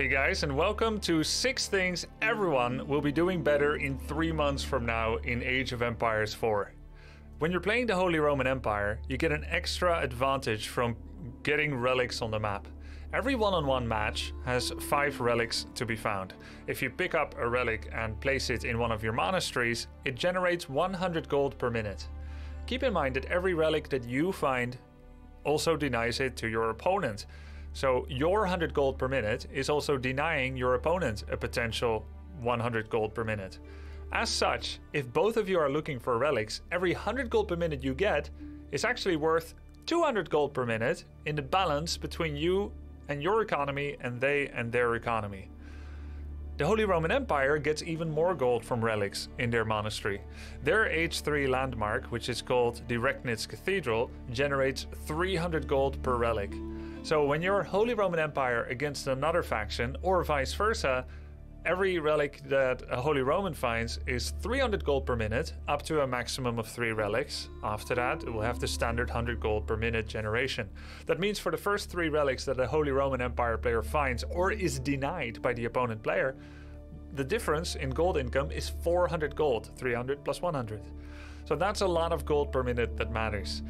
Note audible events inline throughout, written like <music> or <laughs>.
Hey guys, and welcome to 6 Things Everyone Will Be Doing Better in 3 months from now in Age of Empires 4. When you're playing the Holy Roman Empire, you get an extra advantage from getting relics on the map. Every one on one match has 5 relics to be found. If you pick up a relic and place it in one of your monasteries, it generates 100 gold per minute. Keep in mind that every relic that you find also denies it to your opponent. So your 100 gold per minute is also denying your opponent a potential 100 gold per minute. As such, if both of you are looking for relics, every 100 gold per minute you get is actually worth 200 gold per minute in the balance between you and your economy and they and their economy. The Holy Roman Empire gets even more gold from relics in their monastery. Their H3 landmark, which is called the Regnitz Cathedral, generates 300 gold per relic. So when you're Holy Roman Empire against another faction, or vice versa, every relic that a Holy Roman finds is 300 gold per minute, up to a maximum of 3 relics. After that, it will have the standard 100 gold per minute generation. That means for the first 3 relics that a Holy Roman Empire player finds or is denied by the opponent player, the difference in gold income is 400 gold, 300 plus 100. So that's a lot of gold per minute that matters.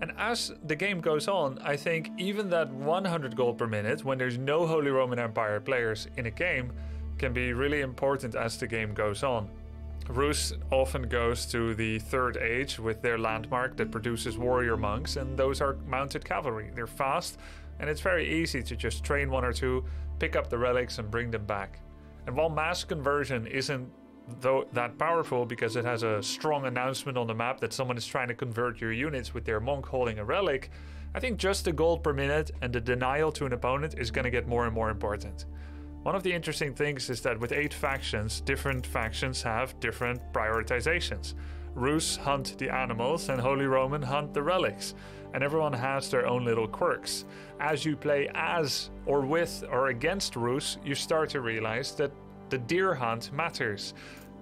And as the game goes on, I think even that 100 gold per minute, when there's no Holy Roman Empire players in a game, can be really important as the game goes on. Rus often goes to the Third Age with their landmark that produces warrior monks, and those are mounted cavalry. They're fast, and it's very easy to just train one or two, pick up the relics, and bring them back. And while mass conversion isn't though that powerful because it has a strong announcement on the map that someone is trying to convert your units with their monk holding a relic, I think just the gold per minute and the denial to an opponent is going to get more and more important. One of the interesting things is that with eight factions, different factions have different prioritizations. Rus hunt the animals and Holy Roman hunt the relics, and everyone has their own little quirks. As you play as or with or against Rus, you start to realize that the deer hunt matters.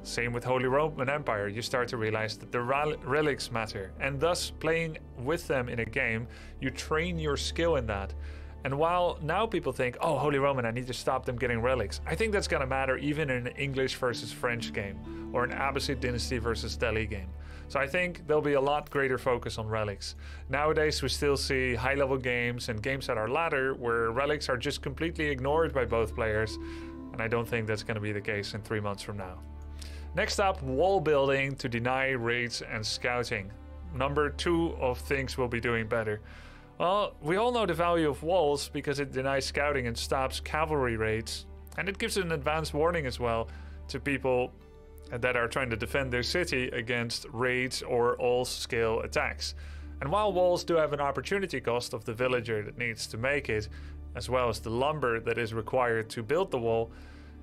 Same with Holy Roman Empire, you start to realize that the relics matter, and thus playing with them in a game, you train your skill in that. And while now people think, oh, Holy Roman, I need to stop them getting relics, I think that's going to matter even in an English versus French game or an Abbasid Dynasty versus Delhi game. So I think there'll be a lot greater focus on relics. Nowadays, we still see high level games and games that are ladder where relics are just completely ignored by both players. And I don't think that's going to be the case in three months from now. Next up, wall building to deny raids and scouting. Number two of things we'll be doing better. Well, we all know the value of walls because it denies scouting and stops cavalry raids. And it gives an advance warning as well to people that are trying to defend their city against raids or all scale attacks. And while walls do have an opportunity cost of the villager that needs to make it, as well as the lumber that is required to build the wall,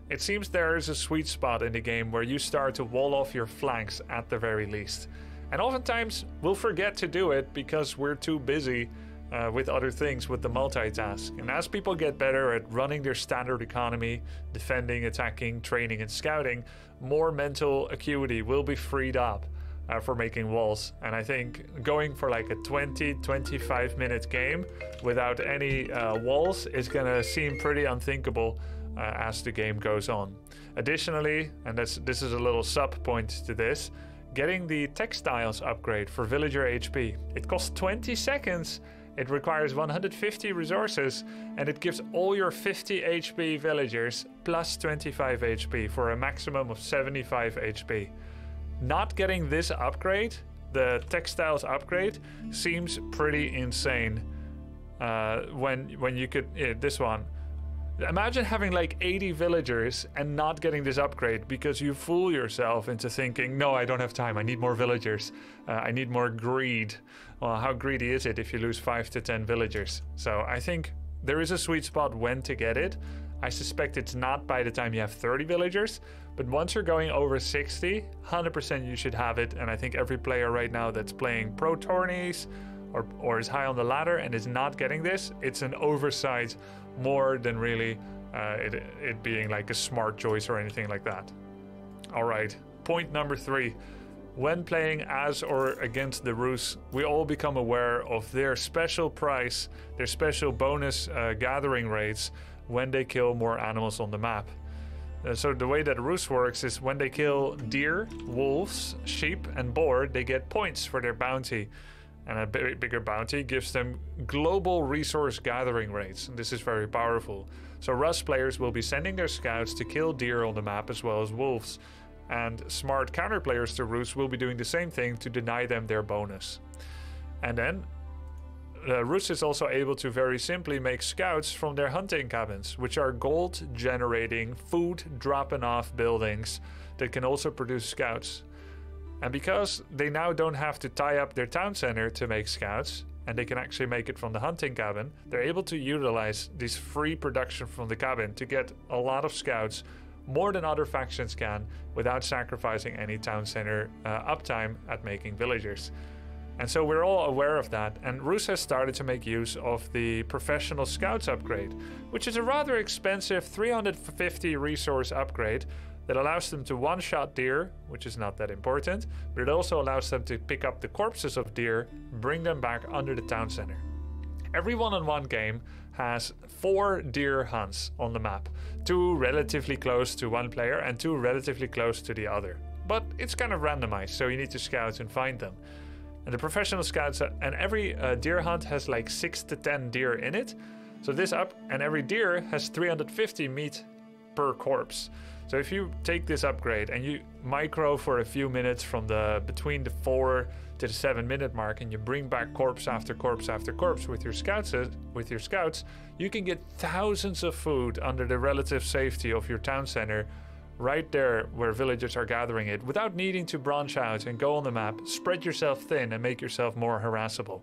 it seems there is a sweet spot in the game where you start to wall off your flanks at the very least. And oftentimes we'll forget to do it because we're too busy uh, with other things with the multitask. And as people get better at running their standard economy, defending, attacking, training, and scouting, more mental acuity will be freed up. Uh, for making walls. And I think going for like a 20 25 minute game without any uh, walls is gonna seem pretty unthinkable uh, as the game goes on. Additionally, and that's, this is a little sub point to this, getting the textiles upgrade for villager HP. It costs 20 seconds it requires 150 resources and it gives all your 50 HP villagers plus 25 HP for a maximum of 75 HP. Not getting this upgrade, the textiles upgrade, seems pretty insane. Uh, when when you could yeah, this one Imagine having like 80 villagers and not getting this upgrade because you fool yourself into thinking, no, I don't have time. I need more villagers. Uh, I need more greed. Well, how greedy is it if you lose 5 to 10 villagers? So I think there is a sweet spot when to get it. I suspect it's not by the time you have 30 villagers, but once you're going over 60, 100% you should have it. And I think every player right now that's playing pro tourneys or, or is high on the ladder and is not getting this, it's an oversight more than really uh, it, it being like a smart choice or anything like that. All right, point number three. When playing as or against the Rus, we all become aware of their special price, their special bonus uh, gathering rates, when they kill more animals on the map. Uh, so the way that Rus works is when they kill deer, wolves, sheep, and boar, they get points for their bounty. And a b- bigger bounty gives them global resource gathering rates. And this is very powerful. So Rus players will be sending their scouts to kill deer on the map as well as wolves. And smart counter players to Rus will be doing the same thing to deny them their bonus. And then uh, Rus is also able to very simply make scouts from their hunting cabins, which are gold generating, food dropping off buildings that can also produce scouts. And because they now don't have to tie up their town center to make scouts, and they can actually make it from the hunting cabin, they're able to utilize this free production from the cabin to get a lot of scouts, more than other factions can, without sacrificing any town center uh, uptime at making villagers. And so we're all aware of that, and Rus has started to make use of the Professional Scouts upgrade, which is a rather expensive 350 resource upgrade that allows them to one shot deer, which is not that important, but it also allows them to pick up the corpses of deer, bring them back under the town center. Every one on one game has four deer hunts on the map, two relatively close to one player and two relatively close to the other. But it's kind of randomized, so you need to scout and find them. And the professional scouts, and every uh, deer hunt has like 6 to 10 deer in it. So this up, and every deer has 350 meat per corpse. So if you take this upgrade and you micro for a few minutes from the between the 4 to the 7 minute mark and you bring back corpse after corpse after corpse with your scouts uh, with your scouts, you can get thousands of food under the relative safety of your town center right there where villagers are gathering it without needing to branch out and go on the map, spread yourself thin and make yourself more harassable.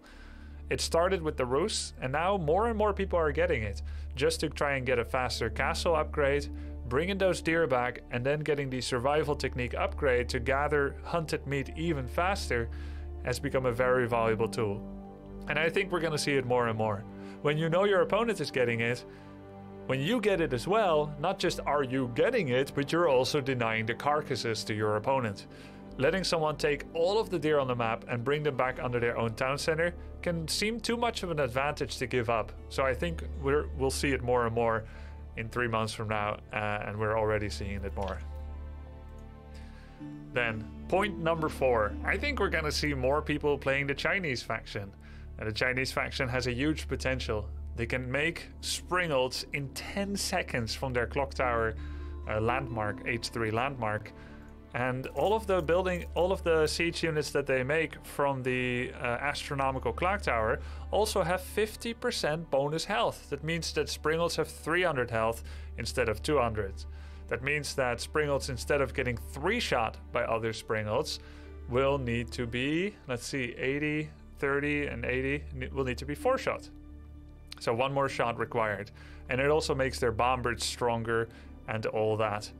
It started with the Rus, and now more and more people are getting it just to try and get a faster castle upgrade, bringing those deer back, and then getting the survival technique upgrade to gather hunted meat even faster has become a very valuable tool. And I think we're going to see it more and more. When you know your opponent is getting it, when you get it as well, not just are you getting it, but you're also denying the carcasses to your opponent. Letting someone take all of the deer on the map and bring them back under their own town center can seem too much of an advantage to give up. So I think we will see it more and more in three months from now, uh, and we're already seeing it more. Then, point number four. I think we're gonna see more people playing the Chinese faction. And the Chinese faction has a huge potential. They can make Springalds in 10 seconds from their clock tower uh, landmark, H3 landmark. And all of the building, all of the siege units that they make from the uh, astronomical clock tower also have 50% bonus health. That means that Springalds have 300 health instead of 200. That means that Springalds, instead of getting three shot by other Springalds, will need to be, let's see, 80, 30, and 80 will need to be four shot. So one more shot required. And it also makes their bombards stronger and all that.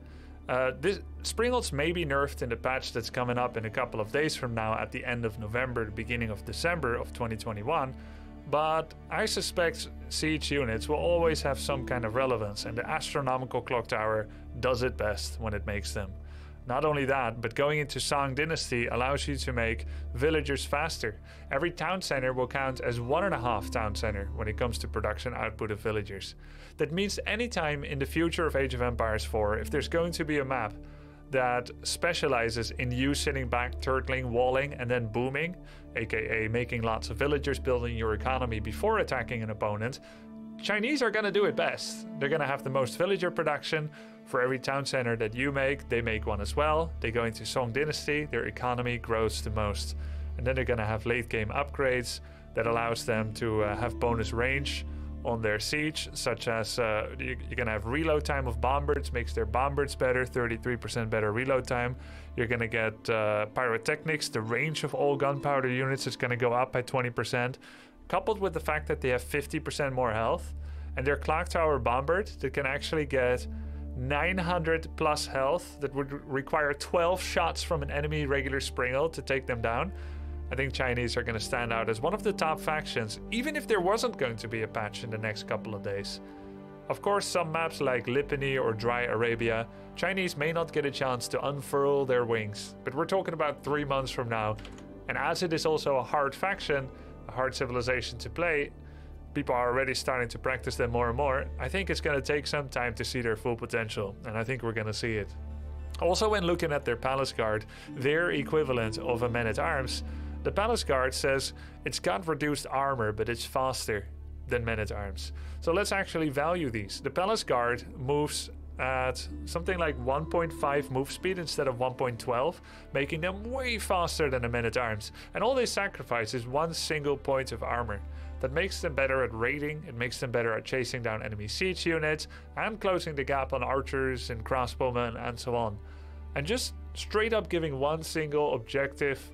Uh, this Springalds may be nerfed in the patch that's coming up in a couple of days from now at the end of November, the beginning of December of 2021, but I suspect siege units will always have some kind of relevance, and the astronomical clock tower does it best when it makes them. Not only that, but going into Song Dynasty allows you to make villagers faster. Every town center will count as one and a half town center when it comes to production output of villagers. That means anytime in the future of Age of Empires 4, if there's going to be a map that specializes in you sitting back, turtling, walling, and then booming, aka making lots of villagers, building your economy before attacking an opponent, Chinese are gonna do it best. They're gonna have the most villager production, for every town center that you make, they make one as well. They go into Song Dynasty, their economy grows the most. And then they're going to have late game upgrades that allows them to uh, have bonus range on their siege, such as uh, you, are going to have reload time of bombards, makes their bombards better, 33% better reload time. You're going to get uh, pyrotechnics, the range of all gunpowder units is going to go up by 20%, coupled with the fact that they have 50% more health. And their clock tower bombard that can actually get 900 plus health that would require 12 shots from an enemy regular Springald to take them down. I think Chinese are going to stand out as one of the top factions, even if there wasn't going to be a patch in the next couple of days. Of course, some maps like Lipany or Dry Arabia, Chinese may not get a chance to unfurl their wings, but we're talking about three months from now. And as it is also a hard faction, hard civilization to play, people are already starting to practice them more and more, I think it's going to take some time to see their full potential, and I think we're going to see it. Also, when looking at their Palace Guard, their equivalent of a Man at Arms, the Palace Guard says it's got reduced armor, but it's faster than Men at Arms. So let's actually value these. The Palace Guard moves at something like 1.5 move speed instead of 1.12, making them way faster than the Men at Arms. And all they sacrifice is one single point of armor. That makes them better at raiding, it makes them better at chasing down enemy siege units, and closing the gap on archers and crossbowmen and so on. And just straight up giving one single objective,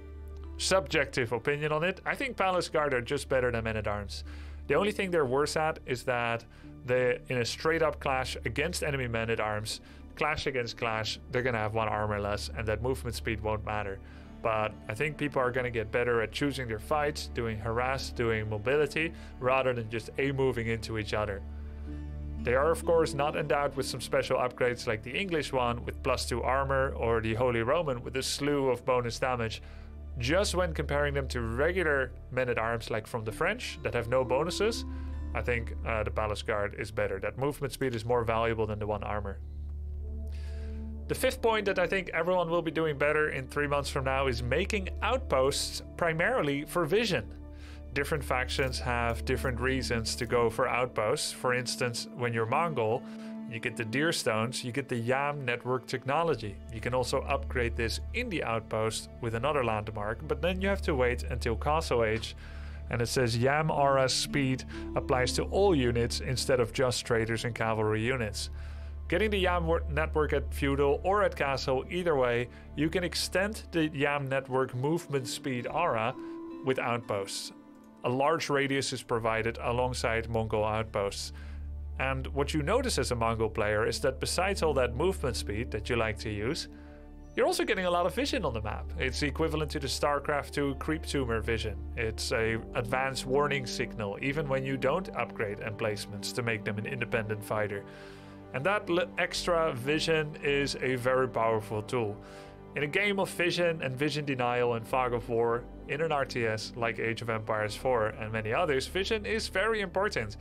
subjective opinion on it, I think Palace Guard are just better than Men at Arms. The only thing they're worse at is that they, in a straight up clash against enemy men at arms, clash against clash, they're gonna have one armor less, and that movement speed won't matter. But I think people are gonna get better at choosing their fights, doing harass, doing mobility, rather than just a moving into each other. They are, of course, not endowed with some special upgrades like the English one with plus 2 armor or the Holy Roman with a slew of bonus damage. Just when comparing them to regular men at arms like from the French that have no bonuses, I think uh, the Palace Guard is better. That movement speed is more valuable than the one armor. The fifth point that I think everyone will be doing better in three months from now is making outposts primarily for vision. Different factions have different reasons to go for outposts. For instance, when you're Mongol, you get the deer stones, you get the YAM network technology. You can also upgrade this in the outpost with another landmark, but then you have to wait until Castle Age and it says YAM aura speed applies to all units instead of just traders and cavalry units. Getting the YAM network at Feudal or at Castle, either way, you can extend the YAM network movement speed aura with outposts. A large radius is provided alongside Mongol outposts. And what you notice as a Mongol player is that besides all that movement speed that you like to use, you're also getting a lot of vision on the map. It's equivalent to the StarCraft 2 Creep Tumor vision. It's a advanced warning signal, even when you don't upgrade emplacements to make them an independent fighter. And that extra vision is a very powerful tool. In a game of vision and vision denial and fog of war, in an RTS like Age of Empires 4 and many others, vision is very important.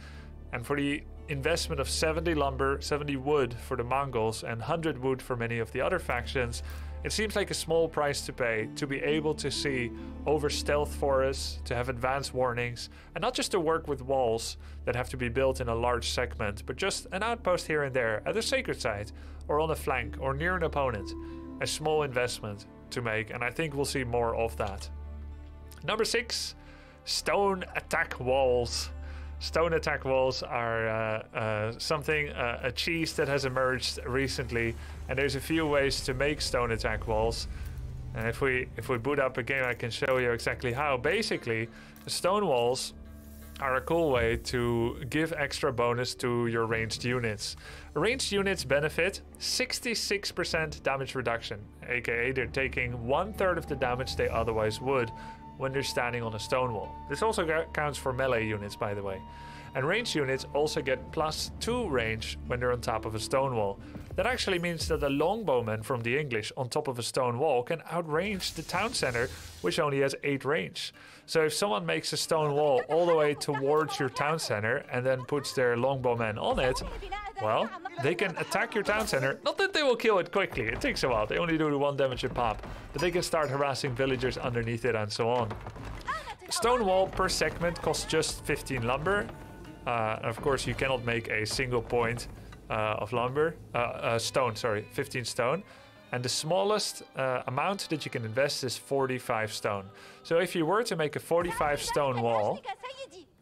And for the investment of 70 lumber, 70 wood for the Mongols, and 100 wood for many of the other factions, it seems like a small price to pay to be able to see over stealth forests, to have advanced warnings, and not just to work with walls that have to be built in a large segment, but just an outpost here and there at a sacred site, or on a flank, or near an opponent. A small investment to make, and I think we'll see more of that. Number six, stone attack walls. Stone attack walls are uh, uh, something, uh, a cheese that has emerged recently, and there's a few ways to make stone attack walls. And if we if we boot up a game, I can show you exactly how. Basically, stone walls are a cool way to give extra bonus to your ranged units. Ranged units benefit 66% damage reduction, aka they're taking one third of the damage they otherwise would when they're standing on a stone wall. This also counts for melee units, by the way. And range units also get plus 2 range when they're on top of a stone wall. That actually means that a longbowman from the English on top of a stone wall can outrange the town center, which only has 8 range. So if someone makes a stone wall all the way towards your town center and then puts their longbowman on it, well, they can attack your town center. Not that they will kill it quickly, it takes a while. They only do the one damage a pop. But they can start harassing villagers underneath it and so on. Stone wall per segment costs just 15 lumber. Uh, of course, you cannot make a single point uh, of lumber, uh, uh stone, sorry, 15 stone. And the smallest uh, amount that you can invest is 45 stone. So if you were to make a 45 stone wall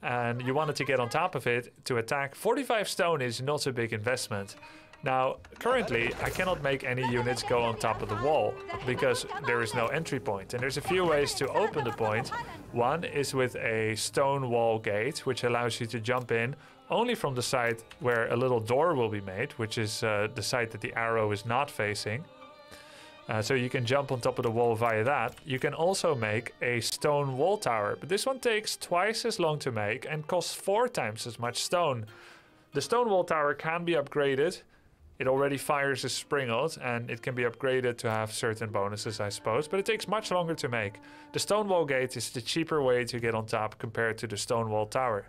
and you wanted to get on top of it to attack, 45 stone is not a big investment. Now, currently, I cannot make any units go on top of the wall because there is no entry point. And there's a few ways to open the point. One is with a stone wall gate, which allows you to jump in only from the side where a little door will be made, which is uh, the side that the arrow is not facing. Uh, so you can jump on top of the wall via that. You can also make a stone wall tower, but this one takes twice as long to make and costs four times as much stone. The stone wall tower can be upgraded it already fires a springald and it can be upgraded to have certain bonuses, I suppose, but it takes much longer to make. The stone wall Gate is the cheaper way to get on top compared to the stone wall Tower.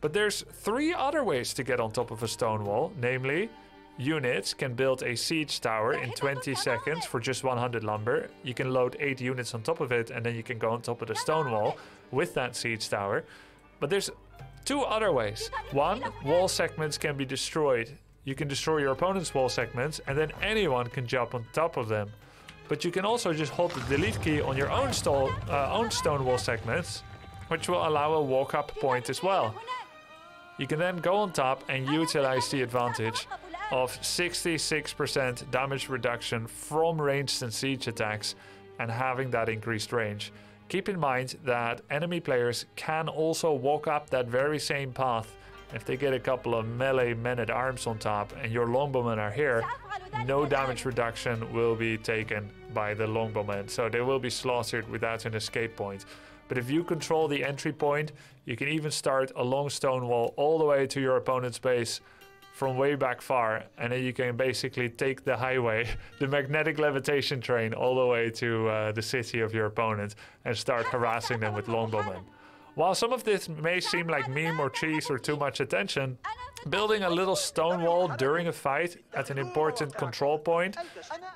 But there's three other ways to get on top of a stone wall, namely units can build a siege tower in 20 seconds for just 100 lumber. You can load 8 units on top of it and then you can go on top of the stone wall with that siege tower. But there's two other ways. One, wall segments can be destroyed. You can destroy your opponent's wall segments and then anyone can jump on top of them. But you can also just hold the delete key on your own, stall, uh, own stone wall segments, which will allow a walk up point as well. You can then go on top and utilize the advantage of 66% damage reduction from ranged and siege attacks and having that increased range. Keep in mind that enemy players can also walk up that very same path. If they get a couple of melee men at arms on top and your longbowmen are here, no damage reduction will be taken by the longbowmen, so they will be slaughtered without an escape point. But if you control the entry point, you can even start a long stone wall all the way to your opponent's base from way back far, and then you can basically take the highway, <laughs> the magnetic levitation train, all the way to uh, the city of your opponent and start harassing them with longbowmen. While some of this may seem like meme or cheese or too much attention, building a little stone wall during a fight at an important control point,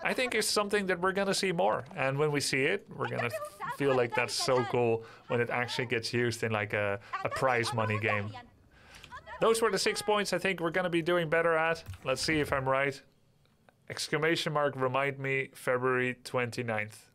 I think is something that we're gonna see more. And when we see it, we're gonna feel like that's so cool when it actually gets used in like a, a prize money game. Those were the six points I think we're gonna be doing better at. Let's see if I'm right. Exclamation mark remind me February 29th.